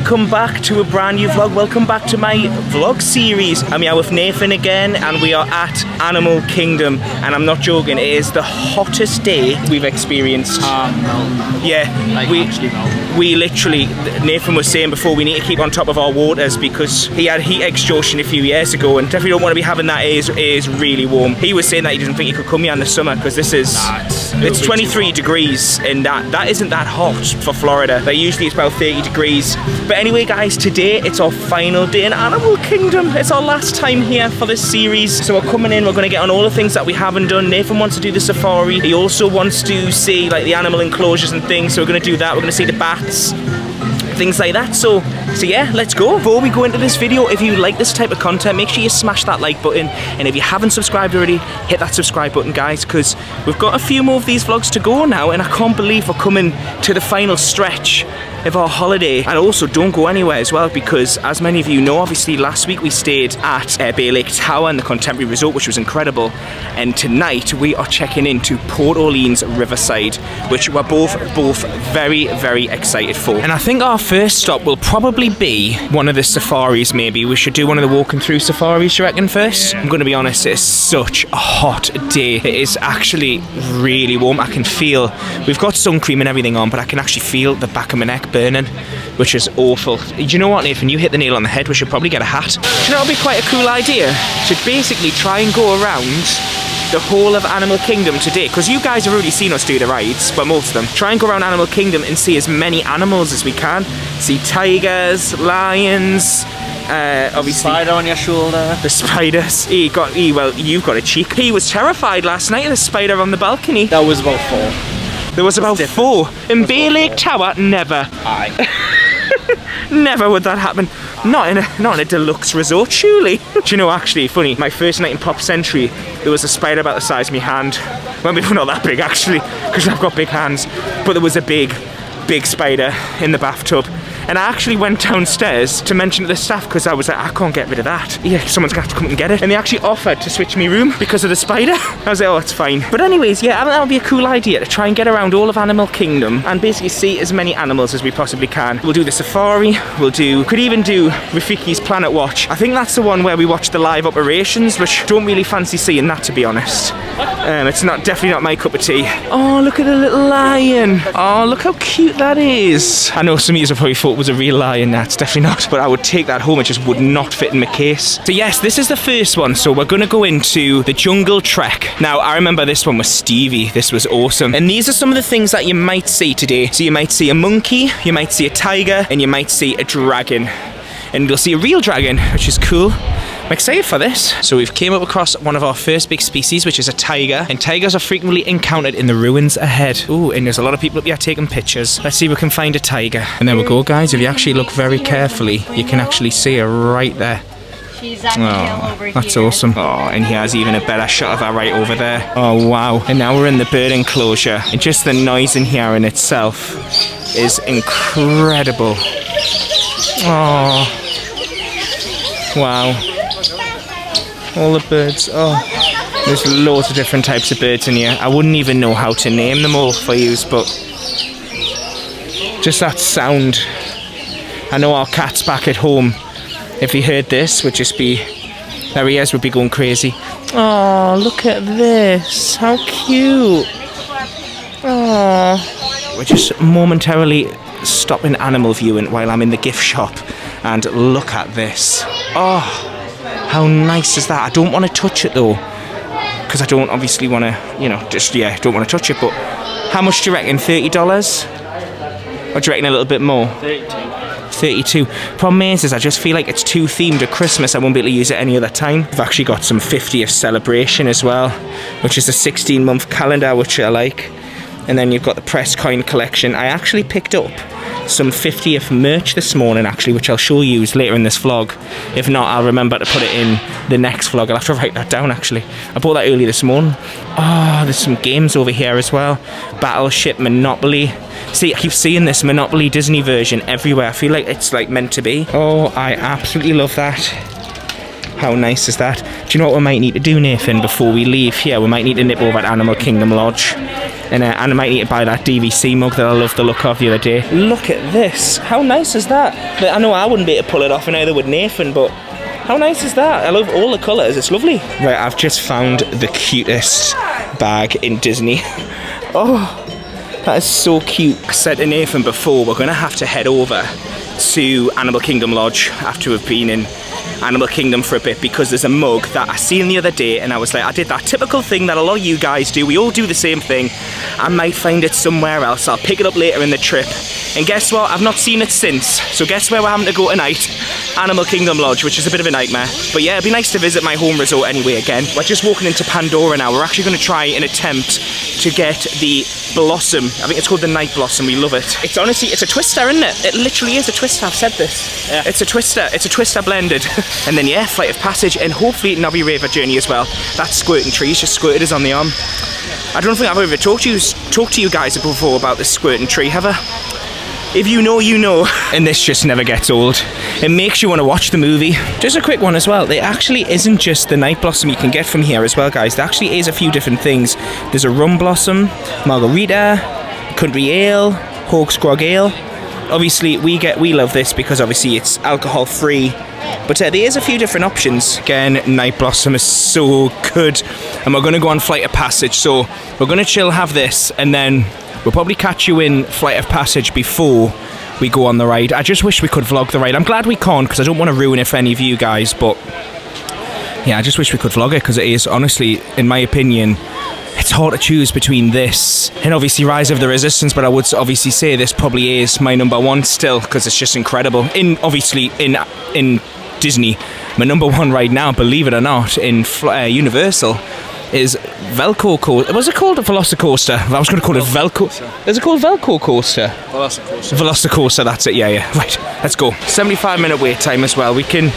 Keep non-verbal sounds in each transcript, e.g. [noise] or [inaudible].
welcome back to a brand new vlog. Welcome back to my vlog series. I'm here with Nathan again, and we are at Animal Kingdom. And I'm not joking, it is the hottest day we've experienced. Um. Yeah, Like, we we literally. Nathan was saying before we need to keep on top of our waters because he had heat exhaustion a few years ago, and definitely don't want to be having that. It is, it is really warm. He was saying that he doesn't think he could come here in the summer because this is Nah, it's a little it's bit 23 degrees, in that that isn't that hot for Florida. Like usually it's about 30 degrees. But anyway, guys, today it's our final day in Animal Kingdom. It's our last time here for this series. So we're coming in. We're going to get on all the things that we haven't done. Nathan wants to do the safari. He also wants to see like the animal enclosures and things. So we're going to do that. We're going to see the bats things like that. So, so yeah, let's go. Before we go into this video, if you like this type of content, make sure you smash that like button. And if you haven't subscribed already, hit that subscribe button, guys, because we've got a few more of these vlogs to go now, and I can't believe we're coming to the final stretch of our holiday. And also, don't go anywhere as well, because as many of you know, obviously last week we stayed at uh, Bay Lake Tower and the Contemporary Resort, which was incredible. And tonight we are checking into Port Orleans Riverside, which we're both both very very excited for. And I think our first stop will probably be one of the safaris. Maybe we should do one of the walking through safaris. You reckon first? I'm going to be honest. It's such a hot day. It is actually really warm. I can feel we've got sun cream and everything on, but I can actually feel the back of my neck burning, which is awful. Do you know what, Nathan? You hit the nail on the head. We should probably get a hat. Do you know, it'd be quite a cool idea to basically try and go around the whole of Animal Kingdom today because you guys have already seen us do the rides, but most of them. Try and go around Animal Kingdom and see as many animals as we can. See tigers, lions, uh, obviously Spider on your shoulder. the spiders. He got he well, you've got a cheek. He was terrified last night of the spider on the balcony. That was about four. There was about four. In Bay Lake Tower, never. Aye. [laughs] Never would that happen. Not in a not in a deluxe resort, surely. Do you know actually funny, my first night in Pop Century, there was a spider about the size of my hand. Well maybe not that big actually, because I've got big hands. But there was a big, big spider in the bathtub. And I actually went downstairs to mention to the staff because I was like, I can't get rid of that. Yeah, someone's gonna have to come and get it. And they actually offered to switch me room because of the spider. [laughs] I was like, oh, it's fine. But anyways, yeah, I think that would be a cool idea to try and get around all of Animal Kingdom and basically see as many animals as we possibly can. We'll do the safari. We'll do, could even do Rafiki's Planet Watch. I think that's the one where we watch the live operations, which don't really fancy seeing that to be honest. Um, it's not definitely not my cup of tea. Oh, look at the little lion. Oh, look how cute that is. I know some of you are probably thought was a real lie, lion. That's definitely not. But I would take that home. It just would not fit in my case. So yes, this is the first one. So we're going to go into the Jungle Trek. Now, I remember this one was Stevie. This was awesome. And these are some of the things that you might see today. So you might see a monkey, you might see a tiger, and you might see a dragon. And you'll see a real dragon, which is cool. I'm excited for this. So we've came up across one of our first big species, which is a tiger. And tigers are frequently encountered in the ruins ahead. Ooh, and there's a lot of people up here taking pictures. Let's see if we can find a tiger. And there we go, guys. If you actually look very carefully, you can actually see her right there. She's on the hill Oh, over that's here. awesome. Oh, and he has even a better shot of her right over there. Oh, wow. And now we're in the bird enclosure. And just the noise in here in itself is incredible. Oh. Wow. All the birds. Oh. There's loads of different types of birds in here. I wouldn't even know how to name them all for you, but just that sound. I know our cat's back at home. If he heard this, would just be there he is, would be going crazy. Oh, look at this. How cute. Oh. We're just momentarily stopping animal viewing while I'm in the gift shop. And look at this. Oh, how nice is that? I don't want to touch it though. Because I don't obviously want to, you know, just, yeah, don't want to touch it. But how much do you reckon? $30? Or do you reckon a little bit more? 32. Problem is, is I just feel like it's too themed at Christmas. I won't be able to use it any other time. I've actually got some 50th celebration as well, which is a 16 month calendar, which I like. And then you've got the press coin collection. I actually picked up some 50th merch this morning, actually, which I'll show you later in this vlog. If not, I'll remember to put it in the next vlog. I'll have to write that down, actually. I bought that early this morning. Oh, there's some games over here as well. Battleship Monopoly. See, I keep seeing this Monopoly Disney version everywhere. I feel like it's like meant to be. Oh, I absolutely love that. How nice is that? Do you know what we might need to do, Nathan, before we leave here? We might need to nip over to Animal Kingdom Lodge. And, uh, and I might need to buy that DVC mug that I loved the look of the other day. Look at this. How nice is that? I know I wouldn't be able to pull it off, and neither would Nathan, but how nice is that? I love all the colours. It's lovely. Right, I've just found the cutest bag in Disney. [laughs] oh, that is so cute. I said to Nathan before, we're going to have to head over to Animal Kingdom Lodge after we've been in Animal Kingdom for a bit because there's a mug that I seen the other day and I was like, I did that typical thing that a lot of you guys do. We all do the same thing. I might find it somewhere else. I'll pick it up later in the trip. And guess what? I've not seen it since. So guess where we're having to go tonight? Animal Kingdom Lodge, which is a bit of a nightmare. But yeah, it'd be nice to visit my home resort anyway again. We're just walking into Pandora now. We're actually going to try and attempt to get the Blossom. I think it's called the Night Blossom. We love it. It's honestly, it's a twister, isn't it? It literally is a twister. I've said this. Yeah. It's a twister. It's a twister blended. [laughs] and then yeah, Flight of Passage and hopefully Navi River Journey as well. That squirting trees just squirted us on the arm. I don't think I've ever talked to you, talked to you guys before about this squirting tree, have I? If you know, you know. [laughs] And this just never gets old. It makes you want to watch the movie. Just a quick one as well. There actually isn't just the night blossom you can get from here as well, guys. There actually is a few different things. There's a rum blossom, margarita, country ale, Hawk's Grog Ale. Obviously, we get we love this because obviously it's alcohol free. But uh, there is a few different options. Again, Night Blossom is so good. And we're going to go on Flight of Passage. So we're going to chill, have this, and then we'll probably catch you in Flight of Passage before we go on the ride. I just wish we could vlog the ride. I'm glad we can't because I don't want to ruin it for any of you guys. But yeah, I just wish we could vlog it because it is honestly, in my opinion, it's hard to choose between this and obviously Rise of the Resistance, but I would obviously say this probably is my number one still because it's just incredible. In obviously in in Disney, my number one right now, believe it or not, in uh, Universal is Velcro coaster. Was it called a Velocicoaster? I was going to call it Velcro. Is it called Velcro coaster? Velocicoaster. Velocicoaster. That's it. Yeah, yeah. Right. Let's go. 75 minute wait time as well. We can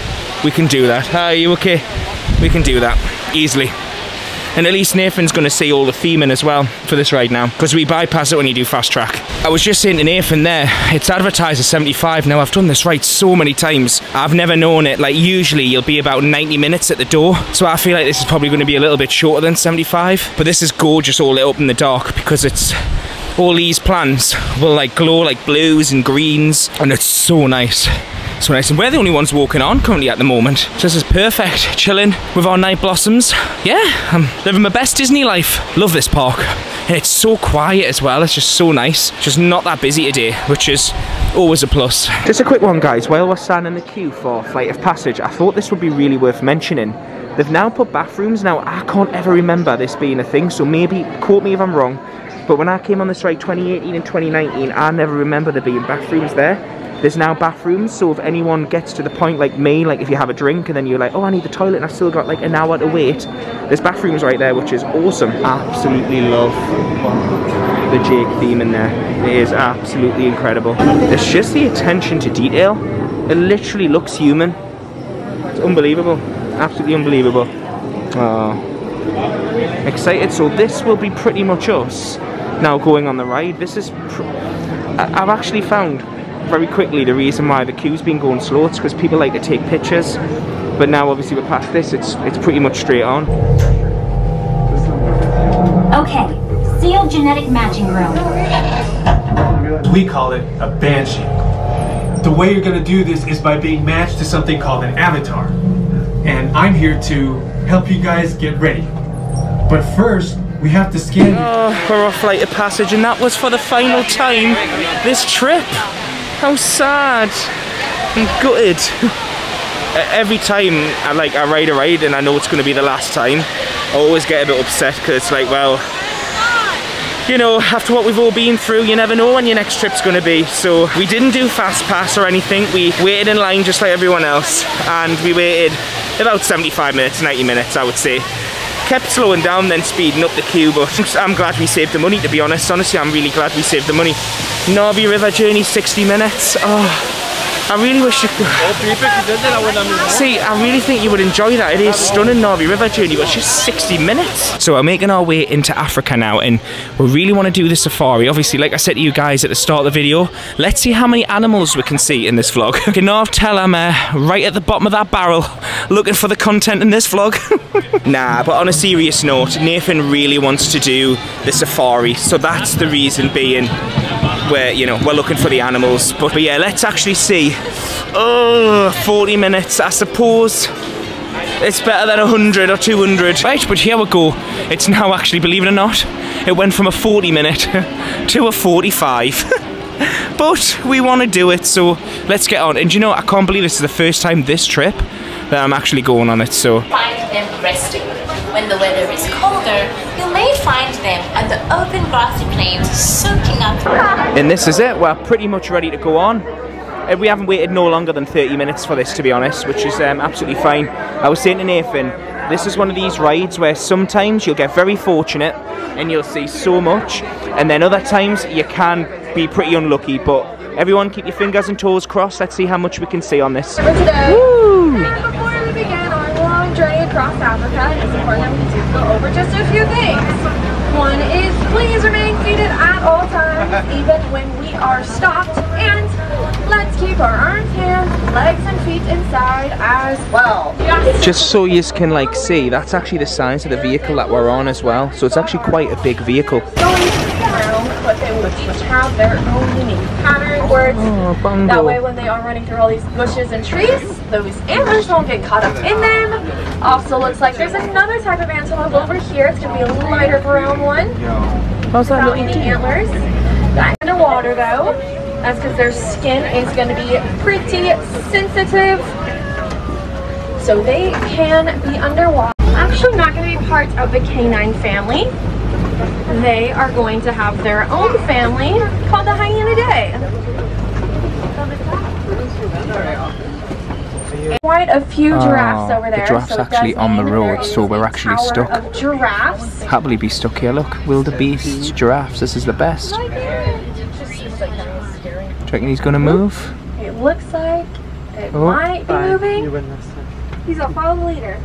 we can do that. Are you okay? We can do that easily. And at least Nathan's going to see all the theming as well for this ride now, because we bypass it when you do fast track. I was just saying to Nathan there, it's advertised as 75. Now, I've done this ride so many times, I've never known it. Like, usually you'll be about 90 minutes at the door, so I feel like this is probably going to be a little bit shorter than 75. But this is gorgeous all lit up in the dark, because it's all these plants will like glow like blues and greens, and it's so nice. So nice, and we're the only ones walking on currently at the moment. So this is perfect, chilling with our night blossoms. Yeah, I'm living my best Disney life. Love this park. And it's so quiet as well, it's just so nice. Just not that busy today, which is always a plus. Just a quick one, guys. While we're standing in the queue for Flight of Passage, I thought this would be really worth mentioning. They've now put bathrooms. Now, I can't ever remember this being a thing, so maybe quote me if I'm wrong. But when I came on this ride 2018 and 2019, I never remember there being bathrooms there. There's now bathrooms, so if anyone gets to the point like me, like if you have a drink and then you're like, oh, I need the toilet and I've still got like an hour to wait, there's bathrooms right there, which is awesome. Absolutely love the Jake theme in there. It is absolutely incredible. It's just the attention to detail. It literally looks human. It's unbelievable. Absolutely unbelievable. Oh. Excited. So this will be pretty much us now going on the ride. This is... I've actually found very quickly the reason why the queue's been going slow. It's because people like to take pictures. But now obviously we're past this, it's, it's pretty much straight on. Okay, sealed genetic matching room. We call it a banshee. The way you're going to do this is by being matched to something called an avatar. And I'm here to help you guys get ready. But first, we have to scan. Oh, we're off Flight of Passage, and that was for the final time this trip. How sad. I'm gutted. [laughs] Every time I like I ride a ride and I know it's going to be the last time, I always get a bit upset because it's like, well, you know, after what we've all been through, you never know when your next trip's going to be. So we didn't do fast pass or anything. We waited in line just like everyone else, and we waited about 75 minutes, 90 minutes, I would say kept slowing down then speeding up the queue but [laughs] I'm glad we saved the money to be honest. Honestly I'm really glad we saved the money. Navi River journey 60 minutes. Oh I really wish you could. See, I really think you would enjoy that. It is stunning Navi River journey, but it's just 60 minutes. So we're making our way into Africa now, and we really want to do the safari. Obviously, like I said to you guys at the start of the video, let's see how many animals we can see in this vlog. I can now tell I'm uh, right at the bottom of that barrel, [laughs] looking for the content in this vlog. [laughs] nah, but on a serious note, Nathan really wants to do the safari, so that's the reason being where you know we're looking for the animals. But, but yeah let's actually see. Oh 40 minutes I suppose. It's better than 100 or 200 right but here we go. It's now actually believe it or not it went from a 40 minute [laughs] to a 45 [laughs] but we want to do it so let's get on. And you know I can't believe this is the first time this trip that I'm actually going on it so. Find them resting. When the weather is colder, you may find them on the open grassy plains soaking up And this is it, we're pretty much ready to go on. Uh, We haven't waited no longer than 30 minutes for this to be honest, which is um, absolutely fine. I was saying to Nathan, this is one of these rides where sometimes you'll get very fortunate and you'll see so much, and then other times you can be pretty unlucky, but everyone keep your fingers and toes crossed, let's see how much we can see on this. For Woo! before we begin our long journey across Africa, it's important that we do go over just a few things. One is please remain seated at all times, [laughs] even when we are stopped, and let's keep our arms, hands, legs, and feet inside as well. Just so you can like see, that's actually the size of the vehicle that we're on as well, so it's actually quite a big vehicle. Going they will each have their own unique pattern words. Oh. That way, when they are running through all these bushes and trees, those antlers won't get caught up in them. Also, looks like there's another type of antelope over here. It's gonna be a lighter brown one. How's that little any antlers. That underwater though. That's because their skin is gonna be pretty sensitive. So they can be underwater. Actually, not gonna be part of the canine family. They are going to have their own family called the Hyaenidae. Quite a few ah, giraffes Oh, over the there. giraffes so actually on the road, so we're actually tower stuck. Of giraffes. Happily be stuck here, look. Wildebeests, giraffes, this is the best. Do you reckon he's gonna move? It looks like it Oh. might be moving. He's a follow the leader.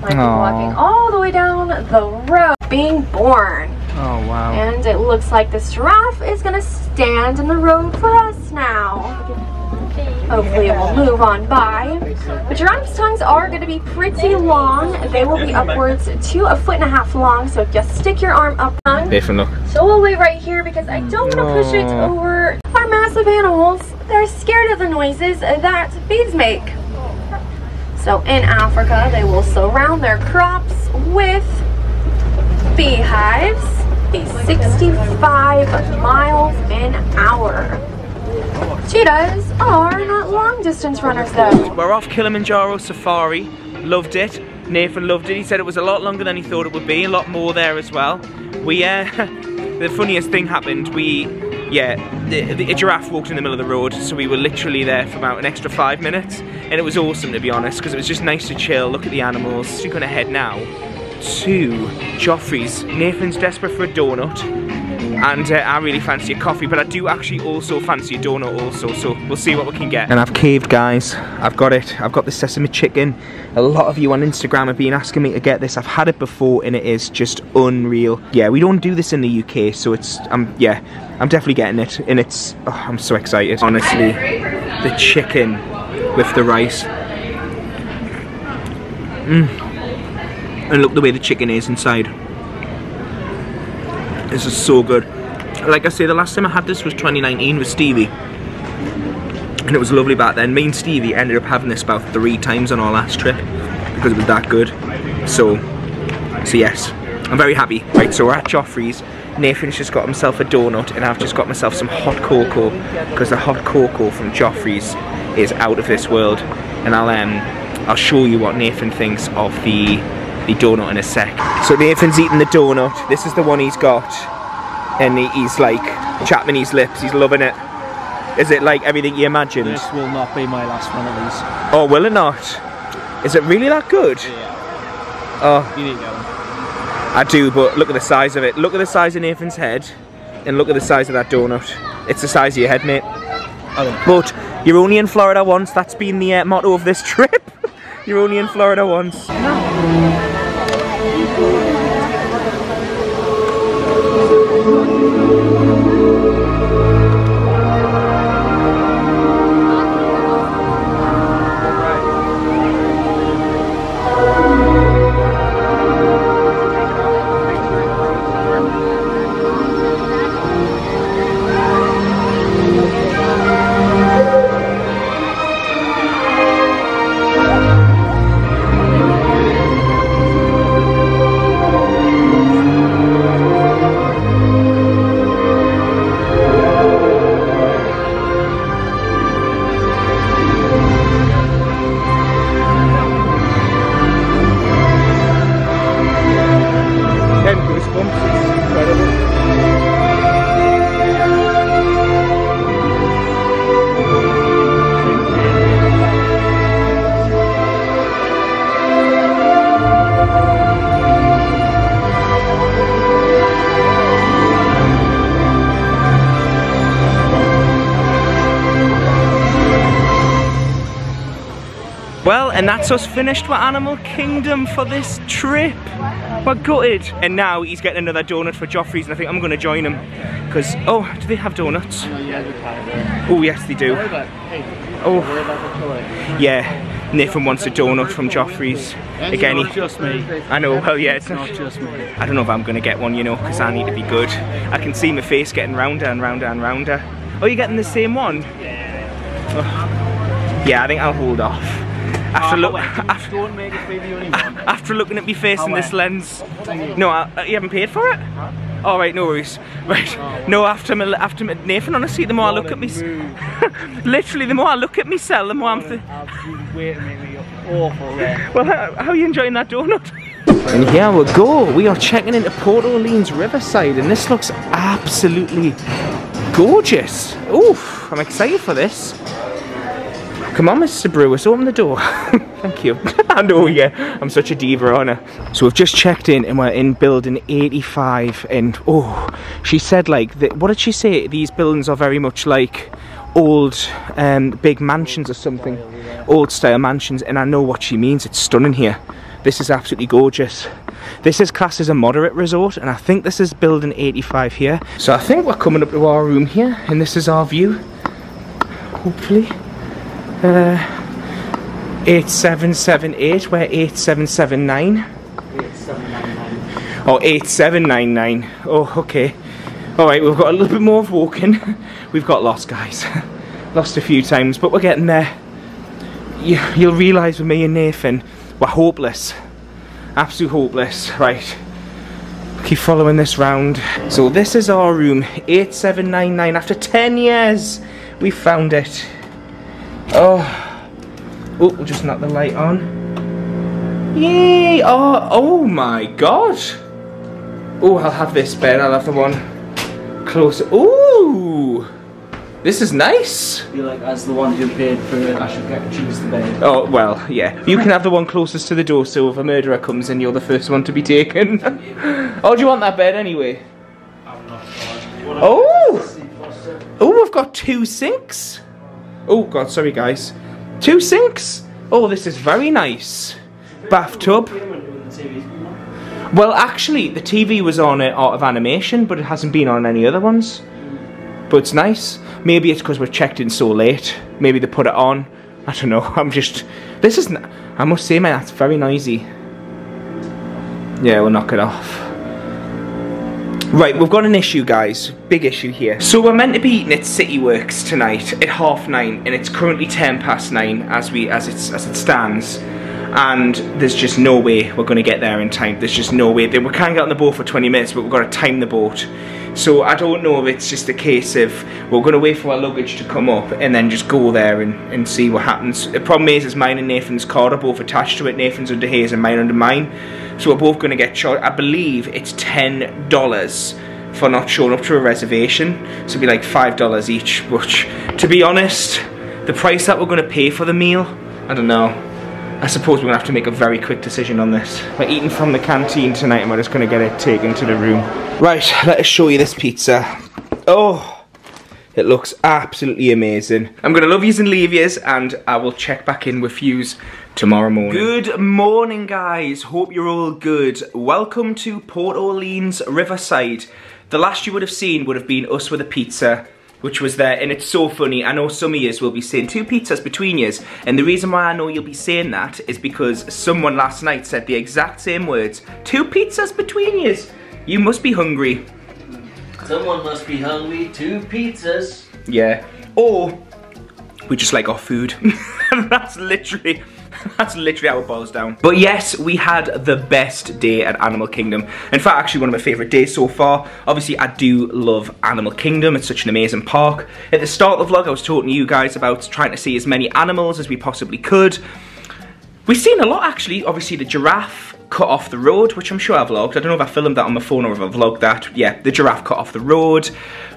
Might be Aw. walking all the way down the road, being born. Oh wow. And it looks like this giraffe is gonna stand in the road for us now. Hopefully it will move on by. The giraffe's tongues are gonna be pretty long. They will be upwards to a foot and a half long, so just stick your arm up on. So we'll wait right here because I don't want to push it over our massive animals. They're scared of the noises that bees make. So in Africa, they will surround their crops with beehives, a 65 miles an hour. Cheetahs are not long distance runners though. We're off Kilimanjaro Safari. Loved it. Nathan loved it. He said it was a lot longer than he thought it would be. A lot more there as well. We, uh, [laughs] the funniest thing happened. We, yeah, the, the, a giraffe walked in the middle of the road, so we were literally there for about an extra five minutes, and it was awesome to be honest, because it was just nice to chill, look at the animals. We're gonna head now to Joffrey's. Nathan's desperate for a donut. And uh, I really fancy a coffee, but I do actually also fancy a donut also, so we'll see what we can get. And I've caved, guys. I've got it. I've got the sesame chicken. A lot of you on Instagram have been asking me to get this. I've had it before, and it is just unreal. Yeah, we don't do this in the UK, so it's, um, yeah, I'm definitely getting it, and it's, oh, I'm so excited. Honestly, the chicken with the rice. Mmm. And look the way the chicken is inside. This is so good. Like I say, the last time I had this was 2019 with Stevie. And it was lovely back then. Me and Stevie ended up having this about three times on our last trip because it was that good. So, so yes, I'm very happy. Right, so we're at Joffrey's. Nathan's just got himself a donut and I've just got myself some hot cocoa because the hot cocoa from Joffrey's is out of this world. And I'll um, I'll show you what Nathan thinks of the the donut in a sec. So Nathan's eating the donut. This is the one he's got, and he, he's like chapping his lips. He's loving it. Is it like everything you imagined? This will not be my last one of these. Oh, will it not? Is it really that good? Yeah. Oh, You need to get one. I do, but look at the size of it. Look at the size of Nathan's head, and look at the size of that donut. It's the size of your head, mate. But you're only in Florida once. That's been the uh, motto of this [laughs] trip. you're only in Florida once. Them and that's us finished with Animal Kingdom for this trip. We're gutted. And now he's getting another donut for Joffrey's, and I think I'm going to join him. Because, oh, do they have donuts? Oh, yes, they do. Oh, yeah. Nathan wants a donut from Joffrey's. Again, he, just me. I know, well, yeah, it's Not just me. I don't know if I'm going to get one, you know, because I need to be good. I can see my face getting rounder and rounder and rounder. Oh, you're getting the same one? Yeah. Yeah, I think I'll hold off. After, look, after, Don't make it the only after looking at me face in this lens. No, I, uh, you haven't paid for it? All right, no worries. [laughs] Right, oh, no. After my, after my, Nathan, honestly, [laughs] the more I look at me, literally, the more I look at myself, the more I'm. Th- Absolute way to make me awful there. [laughs] well, how, how are you enjoying that donut? And here we go. We are checking into Port Orleans Riverside, and this looks absolutely gorgeous. Oof, I'm excited for this. Come on, Mr. Brewis, open the door. [laughs] Thank you. [laughs] and oh yeah, I'm such a diva, aren't I? So we've just checked in and we're in building 85 and oh, she said like, what did she say? These buildings are very much like old um, big mansions or something. Old style mansions and I know what she means. It's stunning here. This is absolutely gorgeous. This is classed as a moderate resort and I think this is building 85 here. So I think we're coming up to our room here and this is our view. Hopefully. Uh, 8778, we're 8779. Oh, 8799. Oh, okay. Alright, we've got a little bit more of walking. [laughs] We've got lost, guys. [laughs] lost a few times, but we're getting there. You, you'll realise with me and Nathan, we're hopeless. Absolute hopeless. Right. Keep following this round. So this is our room, 8799. After 10 years, we found it. Oh. Oh, we'll just knock the light on. Yay! Oh, oh my god! Oh, I'll have this bed. I'll have the one closer. Ooh! This is nice. feel like as the one who paid for it, I should get to choose the bed. Oh, well, yeah. You can have the one closest to the door so if a murderer comes in, you're the first one to be taken. [laughs] oh, do you want that bed anyway? Oh! Oh, I've got two sinks. Oh, God, sorry, guys. Two sinks. Oh, this is very nice. Bathtub. Well, actually, the TV was on uh, it Art of Animation, but it hasn't been on any other ones. But it's nice. Maybe it's because we're checked in so late. Maybe they put it on. I don't know. [laughs] I'm just. This is... I must say, man, that's very noisy. Yeah, we'll knock it off. Right, we've got an issue, guys. Big issue here. So we're meant to be eating at City Works tonight at half nine, and it's currently ten past nine as we as it's as it stands. And there's just no way we're going to get there in time. There's just no way. We can't get on the boat for 20 minutes, but we've got to time the boat. So I don't know if it's just a case of we're going to wait for our luggage to come up and then just go there and, and see what happens. The problem is, is mine and Nathan's car are both attached to it. Nathan's under his and mine under mine. So we're both going to get charged. I believe it's $10 for not showing up to a reservation. So it'll be like $5 each. Which, to be honest, the price that we're going to pay for the meal, I don't know. I suppose we're going to have to make a very quick decision on this. We're eating from the canteen tonight and we're just going to get it taken to the room. Right, let us show you this pizza. Oh, It looks absolutely amazing. I'm gonna love yous and leave yous, and I will check back in with yous tomorrow morning. Good morning, guys. Hope you're all good. Welcome to Port Orleans Riverside. The last you would have seen would have been us with a pizza which was there, and it's so funny. I know some of yous will be saying two pizzas between yous, and the reason why I know you'll be saying that is because someone last night said the exact same words. Two pizzas between yous. You must be hungry. Someone must be hungry. Two pizzas. Yeah. Or we just like our food. [laughs] That's literally That's literally how it boils down. But yes, we had the best day at Animal Kingdom. In fact, actually one of my favourite days so far. Obviously, I do love Animal Kingdom. It's such an amazing park. At the start of the vlog, I was talking to you guys about trying to see as many animals as we possibly could. We've seen a lot actually. Obviously the giraffe cut off the road, which I'm sure I vlogged. I don't know if I filmed that on my phone or if I vlogged that. Yeah, the giraffe cut off the road.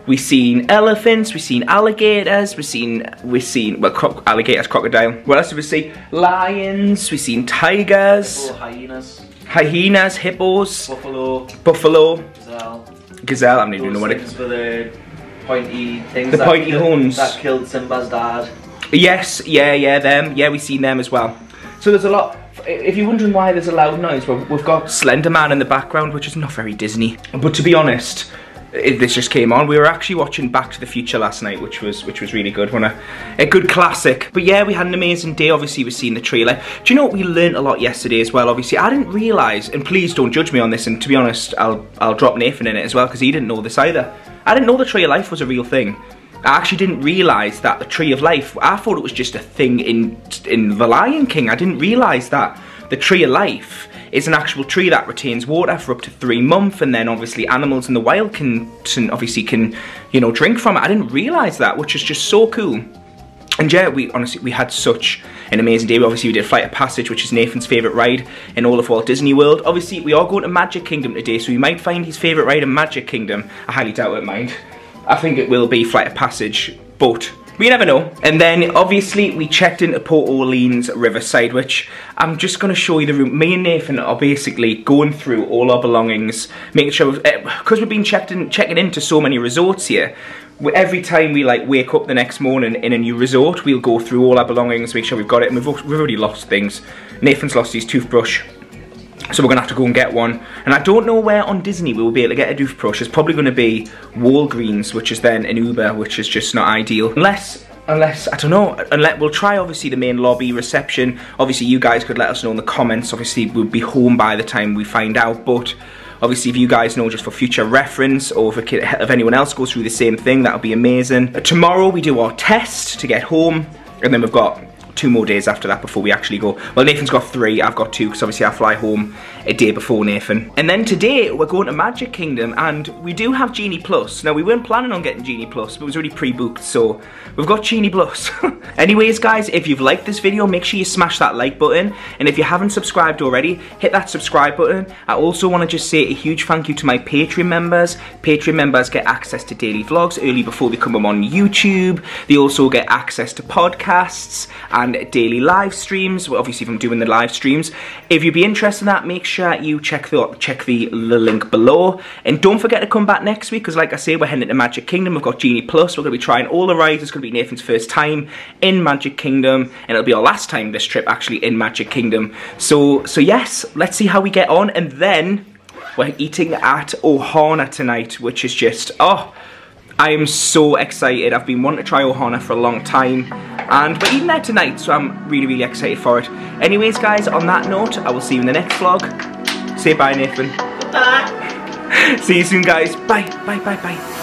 We've seen elephants, we've seen alligators, we've seen, we've seen, well, cro alligators, crocodile. What else did we see? Lions, we've seen tigers. Oh, hyenas. Hyenas, hippos. Buffalo. Buffalo. Gazelle. Gazelle, I don't even know what it for the pointy things. The that pointy killed- horns. That killed Simba's dad. Yes, yeah, yeah, them. Yeah, we've seen them as well. So there's a lot. If you're wondering why there's a loud noise, well, we've got Slender Man in the background, which is not very Disney. But to be honest, it, this just came on. We were actually watching Back to the Future last night, which was which was really good. One a, a good classic. But yeah, we had an amazing day. Obviously, we've seen the trailer. Do you know what we learned a lot yesterday as well? Obviously, I didn't realise, and please don't judge me on this. And to be honest, I'll I'll drop Nathan in it as well because he didn't know this either. I didn't know the Tree of Life was a real thing. I actually didn't realise that the Tree of Life, I thought it was just a thing in in The Lion King. I didn't realise that the Tree of Life is an actual tree that retains water for up to three months and then obviously animals in the wild can, can obviously can, you know, drink from it. I didn't realise that, which is just so cool. And yeah, we honestly, we had such an amazing day. Obviously, we did Flight of Passage, which is Nathan's favourite ride in all of Walt Disney World. Obviously, we are going to Magic Kingdom today, so we might find his favourite ride in Magic Kingdom. I highly doubt it, mind. I think it will be Flight of Passage, but we never know. And then obviously we checked into Port Orleans Riverside, which I'm just gonna show you the room. Me and Nathan are basically going through all our belongings, making sure, eh, because we've been checked in, checking into so many resorts here, every time we like wake up the next morning in a new resort, we'll go through all our belongings, make sure we've got it, and we've, we've already lost things. Nathan's lost his toothbrush. So we're gonna have to go and get one. And I don't know where on Disney we will be able to get a toothbrush. It's probably gonna be Walgreens, which is then an Uber, which is just not ideal. Unless, unless, I don't know, unless, we'll try obviously the main lobby reception. Obviously you guys could let us know in the comments. Obviously we'll be home by the time we find out, but Obviously, if you guys know just for future reference, or if, could- if anyone else goes through the same thing, that would be amazing. Tomorrow we do our test to get home, and then we've got two more days after that before we actually go. Well, Nathan's got three, I've got two, because obviously I fly home a day before Nathan. And then today, we're going to Magic Kingdom, and we do have Genie Plus. Now, we weren't planning on getting Genie Plus, but it was already pre-booked, so we've got Genie Plus. [laughs] Anyways, guys, if you've liked this video, make sure you smash that like button, and if you haven't subscribed already, hit that subscribe button. I also want to just say a huge thank you to my Patreon members. Patreon members get access to daily vlogs early before they come on YouTube. They also get access to podcasts and daily live streams. Well, obviously, if I'm doing the live streams. If you'd be interested in that, make sure you check the check the link below. And don't forget to come back next week, because like I say, we're heading to Magic Kingdom. We've got Genie Plus. We're going to be trying all the rides. It's going to be Nathan's first time in Magic Kingdom, and it'll be our last time this trip actually in Magic Kingdom. So, so yes, let's see how we get on, and then we're eating at Ohana tonight, which is just oh. I am so excited. I've been wanting to try Ohana for a long time. And we're eating there tonight, so I'm really, really excited for it. Anyways, guys, on that note, I will see you in the next vlog. Say bye, Nathan. Bye. [laughs] see you soon, guys. Bye, bye, bye, bye.